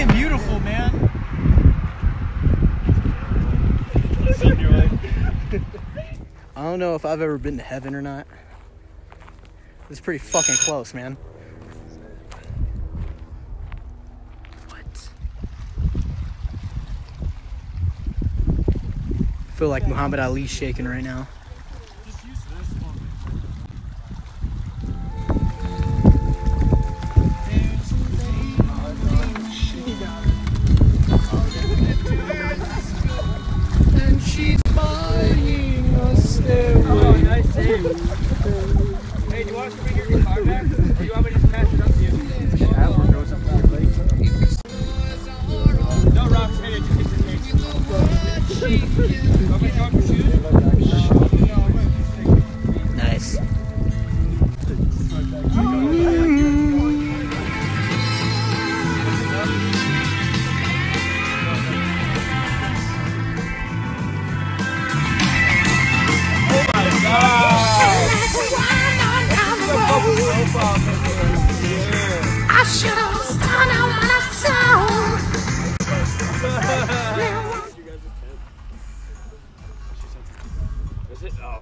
fucking beautiful, man. I don't know if I've ever been to heaven or not. It's pretty fucking close, man. What? I feel like Muhammad Ali shaking right now. She's buying a stairway. Oh, nice save. hey, do you want us to bring your guitar back? Or do you want me to just pass it up to you? No rocks hit it, just hit your face. Want me to throw up your shoes? Nice. I oh, Is it? Oh.